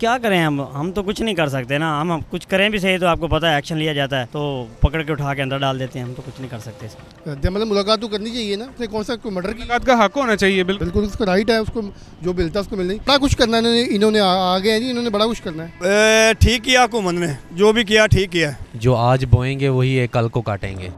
क्या करें हम? हम तो कुछ नहीं कर सकते ना। हम हम कुछ करें भी सही तो आपको पता है एक्शन लिया जाता है। तो पकड़ के उठा के अंदर डाल देते हैं। हम तो कुछ नहीं कर सकते मतलब मुलाकात तो करनी चाहिए ना? उसने कौन सा कोई मर्डर की मुलाकात का हक होना चाहिए बिल्कुल। बिल्कुल उसको राइट है उसको जो मिलता है उसको मिलना बड़ा कुछ करना है इन्होंने? आगे है जी? इन्होंने बड़ा कुछ करना है। ठीक किया हुकूमत ने। जो भी किया ठीक किया। जो आज बोएँगे वही कल को काटेंगे।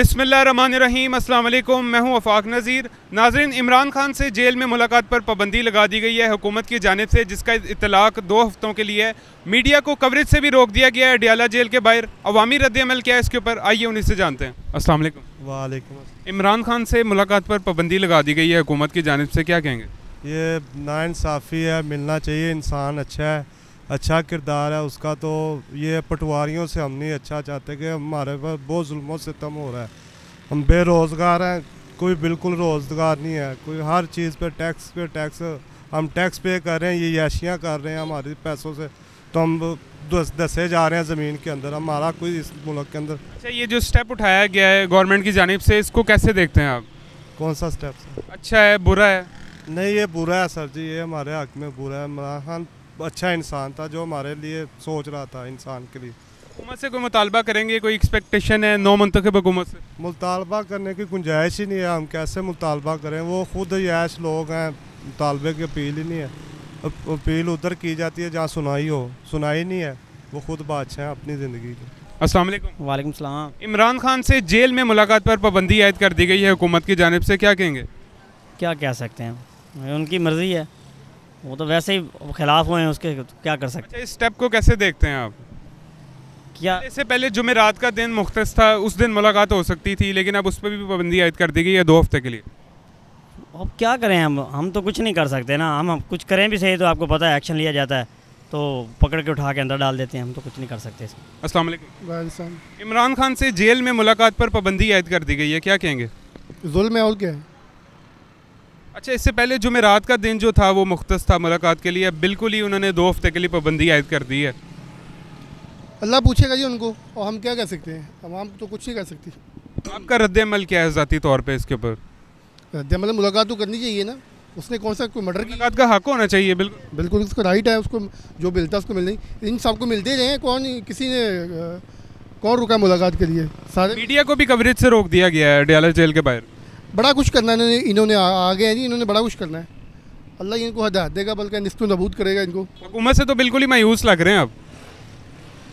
अस्सलाम वालेकुम मैं हूँ वफाक नज़ीर। नाजरीन इमरान खान से जेल में मुलाकात पर पाबंदी लगा दी गई है हुकूमत की जानब से जिसका इतलाक दो हफ्तों के लिए है। मीडिया को कवरेज से भी रोक दिया गया है डियाला जेल के बाहर। अवामी रद्दमल क्या है इसके ऊपर? आइए उन्हीं से जानते हैं। अस्सलाम वालेकुम वालेकुम इमरान खान से मुलाकात पर पाबंदी लगा दी गई है हुकूमत की जानब से क्या कहेंगे? ये नाइंसाफ़ी है मिलना चाहिए इंसान अच्छा है। अच्छा किरदार है उसका तो ये पटवारियों से हम नहीं अच्छा चाहते कि हमारे पर बहुत जुल्मों से तम हो रहा है। हम बेरोज़गार हैं कोई बिल्कुल रोज़गार नहीं है कोई हर चीज़ पे टैक्स पे टैक्स हम टैक्स पे कर रहे हैं ये याशियाँ कर रहे हैं हमारे पैसों से। तो हम दस दसे जा रहे हैं ज़मीन के अंदर हमारा कोई इस मुल्क के अंदर। अच्छा ये जो स्टेप उठाया गया है गवर्नमेंट की जानब से इसको कैसे देखते हैं आप? कौन सा स्टेप अच्छा है बुरा है? नहीं ये बुरा है सर जी ये हमारे हक में बुरा है। इमरान खान अच्छा इंसान था जो हमारे लिए सोच रहा था इंसान के लिए। हुकूमत से कोई मुतालबा करेंगे? कोई एक्सपेक्टेशन है नौ मंतखब हुकूमत से? मुतालबा करने की गुंजाइश ही नहीं है। हम कैसे मुतालबा करें? वो खुद याश लोग हैं मुतालबे की अपील ही नहीं है। अपील उधर की जाती है जहाँ सुनाई हो। सुनाई नहीं है। वो खुद बादशाह हैं अपनी ज़िंदगी की। अस्सलाम वालेकुम वालेकुम सलाम। इमरान खान से जेल में मुलाकात पर पाबंदी आयद कर दी गई है। हुकूमत की जानब से क्या कहेंगे? क्या कह सकते हैं? उनकी मर्ज़ी है। वो तो वैसे ही खिलाफ हुए हैं उसके तो क्या कर सकते? अच्छा इस स्टेप को कैसे देखते हैं आप? क्या इससे पहले जुमेरात का दिन मुख्त था उस दिन मुलाकात हो सकती थी लेकिन अब उस पर भी पाबंदी आयद कर दी गई है दो हफ़्ते के लिए। अब क्या करें हम? हम तो कुछ नहीं कर सकते ना। हम हम कुछ करें भी सही तो आपको पता है एक्शन लिया जाता है। तो पकड़ के उठा के अंदर डाल देते हैं हम तो कुछ नहीं कर सकते इसमें। अस्सलाम वालेकुम। वालेकुम इमरान खान से जेल में मुलाकात पर पाबंदी आयद कर दी गई है क्या कहेंगे? जुल्म है और क्या है अच्छा इससे पहले जुमेरात का दिन जो था वो मुख्त था मुलाकात के लिए। अब बिल्कुल ही उन्होंने दो हफ़्ते के लिए पाबंदी आयद कर दी है। अल्लाह पूछेगा जी उनको और हम क्या कह सकते हैं? हम हम तो कुछ नहीं कर सकती। आपका रद्दमल क्या है ज़ाती तौर पर इसके ऊपर? रद्द मतलब मुलाकात तो करनी चाहिए ना। उसने कौन सा कोई मर्डर मुलाकात का हक होना चाहिए बिल्कुल। बिल्कुल उसको राइट है उसको जो मिलता है उसको मिलना इन सबको मिलते रहे कौन किसी ने कौन रुका मुलाकात के लिए? सारे मीडिया को भी कवरेज से रोक दिया गया है डियाला जेल के बाहर। बड़ा कुछ करना है इन्होंने आगे हैं जी इन्होंने बड़ा कुछ करना है। अल्लाह इनको हदायत देगा बल्कि निस्तु नबूद करेगा इनको। हुकूमत से तो बिल्कुल ही मायूस लग रहे हैं अब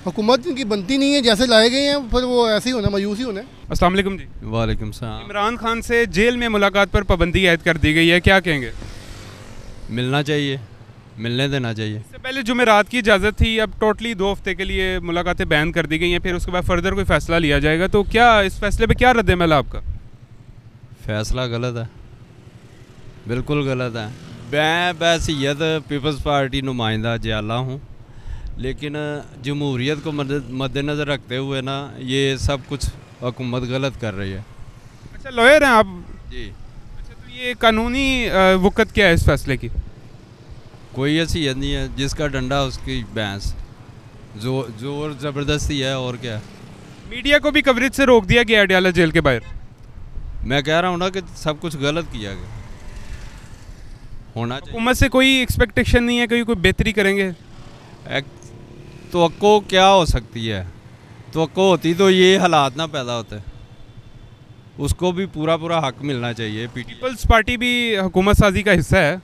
हुकूमत इनकी बनती नहीं है जैसे लाए गए हैं फिर वो ऐसे ही होना मायूस ही होना है। अस्सलाम वालेकुम जी। वालेकुम सलाम। इमरान खान से जेल में मुलाकात पर पाबंदी आयद कर दी गई है क्या कहेंगे? मिलना चाहिए मिलने देना चाहिए। इससे पहले जुमेरात की इजाज़त थी अब टोटली दो हफ़्ते के लिए मुलाकातें बैन कर दी गई हैं फिर उसके बाद फर्दर कोई फैसला लिया जाएगा तो क्या इस फैसले पे क्या रद्द है आपका? फैसला गलत है। बिल्कुल गलत है। मैं बैसीत पीपल्स पार्टी नुमाइंदा जयाला हूँ लेकिन जमहूरीत को मद्द- मद्देनज़र रखते हुए ना ये सब कुछ हुकूमत गलत कर रही है। अच्छा लॉयर हैं आप? जी। अच्छा तो ये कानूनी वक़्त क्या है इस फैसले की? कोई हैसियत नहीं है जिसका डंडा उसकी भैंस। जो ज़ोर ज़बरदस्ती है और क्या? मीडिया को भी कवरेज से रोक दिया गया है डियाला जेल के बाहर। मैं कह रहा हूँ ना कि सब कुछ गलत किया गया। होना चाहिए। हुकूमत से कोई एक्सपेक्टेशन नहीं है कि कोई बेहतरी करेंगे। तो क्या हो सकती है? तो होती तो ये हालात ना पैदा होते। उसको भी पूरा पूरा हक मिलना चाहिए पीपल्स पार्टी भी हुकूमत साजी का हिस्सा है।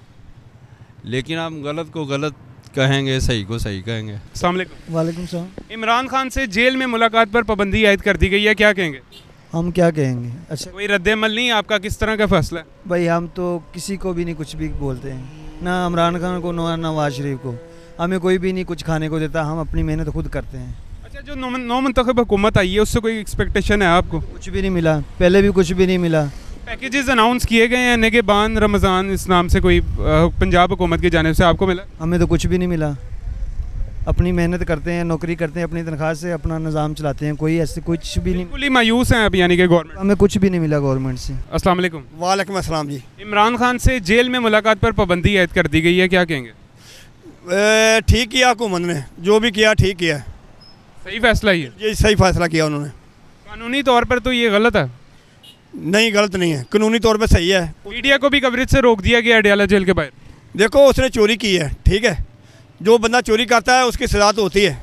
लेकिन हम गलत को गलत कहेंगे सही को सही कहेंगे। वालेकुम। वालेकुम सलाम। इमरान खान से जेल में मुलाकात पर पाबंदी आयद कर दी गई है क्या कहेंगे? हम क्या कहेंगे? अच्छा। कोई रद्दमल नहीं आपका किस तरह का फैसला है? भाई हम तो किसी को भी नहीं कुछ भी बोलते हैं। ना इमरान खान को ना नवाज़ शरीफ को। हमें कोई भी नहीं कुछ खाने को देता हम अपनी मेहनत खुद करते हैं। अच्छा जो नौ मंतखब हुकूमत आई है उससे कोई एक्सपेक्टेशन है आपको? कुछ भी नहीं मिला। पहले भी कुछ भी नहीं मिला। पैकेजेस अनाउंस किए गए हैं निगेबान रमज़ान इस नाम से कोई पंजाब हुकूमत की जानब से आपको मिला? हमें तो कुछ भी नहीं मिला। अपनी मेहनत करते हैं नौकरी करते हैं अपनी तनख्वाह से अपना निज़ाम चलाते हैं। कोई ऐसे कुछ भी नहीं बिल्कुल ही मायूस हैं अब यानी कि गवर्नमेंट हमें कुछ भी नहीं मिला गवर्नमेंट से। अस्सलाम वालेकुम। वालेकुम अस्सलाम जी। इमरान खान से जेल में मुलाकात पर पाबंदी आयद कर दी गई है क्या कहेंगे? ठीक किया हुकूमत ने जो भी किया ठीक किया। सही फैसला ही है। ये सही फैसला किया उन्होंने। कानूनी तौर पर तो ये गलत है? नहीं गलत नहीं है। कानूनी तौर पर सही है। मीडिया को भी कवरेज से रोक दिया गया अडियाला जेल के बाहर। देखो उसने चोरी की है ठीक है? जो बंदा चोरी करता है उसकी सज़ा तो होती है।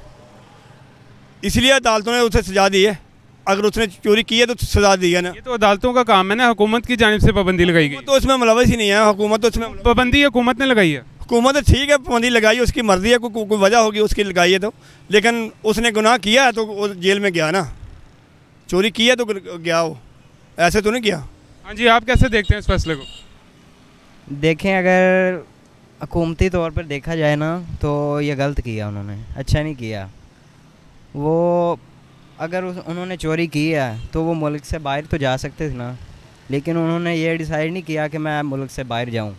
इसलिए अदालतों ने उसे सज़ा दी है। अगर उसने चोरी की है तो सज़ा दी है ना। ये तो अदालतों का काम है ना हुकूमत की जानिब से पाबंदी लगाई गई। तो उसमें मुलवस ही नहीं है हुकूमत तो उसमें पाबंदी हुकूमत ने लगाई है? हुकूमत तो ठीक है पाबंदी लगाई है उसकी मर्ज़ी है कोई को, कोई वजह होगी उसकी लगाई है तो। लेकिन उसने गुनाह किया है तो वो जेल में गया ना। चोरी की है तो गया वो। ऐसे तो नहीं किया हाँ जी आप कैसे देखते हैं इस फैसले को? देखें अगर हुकूमती तौर पर देखा जाए ना तो ये गलत किया उन्होंने। अच्छा नहीं किया। वो अगर उस, उन्होंने चोरी की है तो वो मुल्क से बाहर तो जा सकते थे ना। लेकिन उन्होंने ये डिसाइड नहीं किया कि मैं मुल्क से बाहर जाऊँ।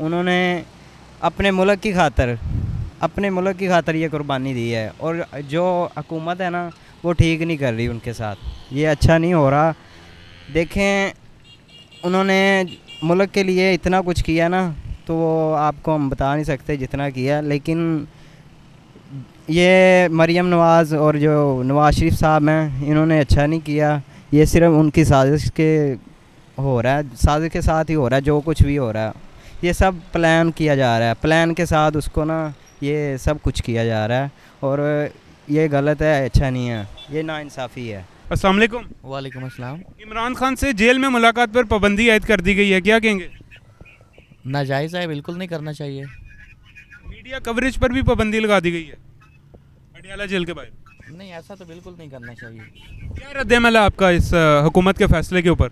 उन्होंने अपने मुल्क की खातर अपने मुल्क की खातर ये कुर्बानी दी है। और जो हकूमत है ना वो ठीक नहीं कर रही उनके साथ। ये अच्छा नहीं हो रहा। देखें उन्होंने मुल्क के लिए इतना कुछ किया ना तो वो आपको हम बता नहीं सकते जितना किया लेकिन ये मरियम नवाज़ और जो नवाज़ शरीफ साहब हैं इन्होंने अच्छा नहीं किया। ये सिर्फ़ उनकी साजिश के हो रहा है साजिश के साथ ही हो रहा है जो कुछ भी हो रहा है। ये सब प्लान किया जा रहा है। प्लान के साथ उसको ना ये सब कुछ किया जा रहा है और ये गलत है अच्छा नहीं है। ये नाइंसाफ़ी है। अस्सलाम वालेकुम। वालेकुम अस्सलाम। इमरान खान से जेल में मुलाकात पर पाबंदी आयद कर दी गई है क्या कहेंगे? नाजायज़ है बिल्कुल नहीं करना चाहिए। मीडिया कवरेज पर भी पाबंदी लगा दी गई है अडियाला जेल के बाहर। नहीं ऐसा तो बिल्कुल नहीं करना चाहिए। क्या रद्दमल है आपका इस हुकूमत के फैसले के ऊपर?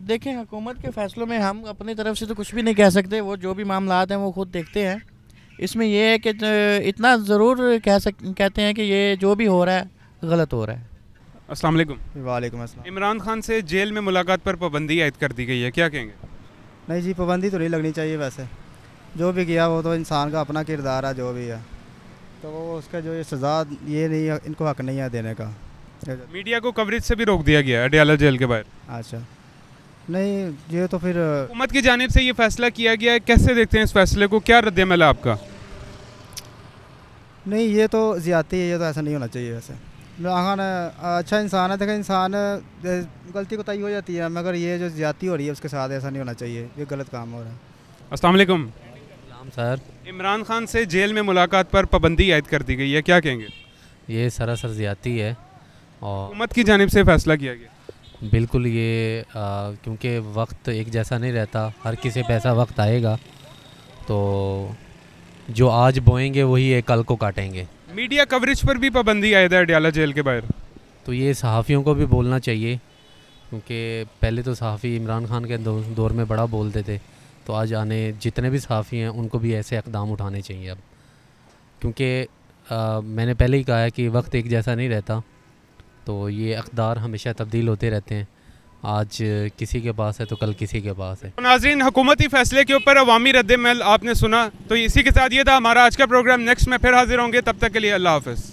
देखें हुकूमत के फैसलों में हम अपनी तरफ़ से तो कुछ भी नहीं कह सकते वो जो भी मामला हैं वो खुद देखते हैं। इसमें यह है कि इतना ज़रूर कह सक कहते हैं कि ये जो भी हो रहा है गलत हो रहा है। अस्सलाम वालेकुम। वालेकुम अस्सलाम। इमरान खान से जेल में मुलाकात पर पाबंदी आयद कर दी गई है क्या कहेंगे? नहीं जी पाबंदी तो नहीं लगनी चाहिए वैसे। जो भी किया वो तो इंसान का अपना किरदार है जो भी है। तो वो उसका जो ये सज़ा ये नहीं है इनको हक नहीं है देने का। मीडिया को कवरेज से भी रोक दिया गया है अडियाला जेल के बाहर। अच्छा। नहीं ये तो फिर हुकूमत की जानब से ये फैसला किया गया है कैसे देखते हैं इस फैसले को? क्या रद्दमल है आपका? नहीं ये तो ज़्यादती है ये तो ऐसा नहीं होना चाहिए वैसे। अगर अच्छा इंसान है देखो इंसान गलती को तय हो जाती है मगर ये जो ज़्यादा हो रही है उसके साथ ऐसा नहीं होना चाहिए ये गलत काम हो रहा है। अस्सलाम वालेकुम सर। इमरान खान से जेल में मुलाकात पर पाबंदी आयद कर दी गई है क्या कहेंगे? ये सरासर ज़्यादती है और हुकूमत की जानब से फैसला किया गया। बिल्कुल ये क्योंकि वक्त एक जैसा नहीं रहता हर किसी पे ऐसा वक्त आएगा तो जो आज बोएँगे वही एक कल को काटेंगे। मीडिया कवरेज पर भी पाबंदी आयद है अडियाला जेल के बाहर। तो ये सहाफ़ियों को भी बोलना चाहिए, क्योंकि पहले तो सहाफ़ी इमरान खान के दौर में बड़ा बोलते थे तो आज आने जितने भी सहाफ़ी हैं, उनको भी ऐसे इकदाम उठाने चाहिए अब। क्योंकि मैंने पहले ही कहा है कि वक्त एक जैसा नहीं रहता तो ये अकदार हमेशा तब्दील होते रहते हैं। आज किसी के पास है तो कल किसी के पास है। नाजरीन, हुकूमती फैसले के ऊपर अवामी रद्दमल आपने सुना तो इसी के साथ ये था हमारा आज का प्रोग्राम। नेक्स्ट में फिर हाजिर होंगे, तब तक के लिए अल्लाह हाफ़िज़।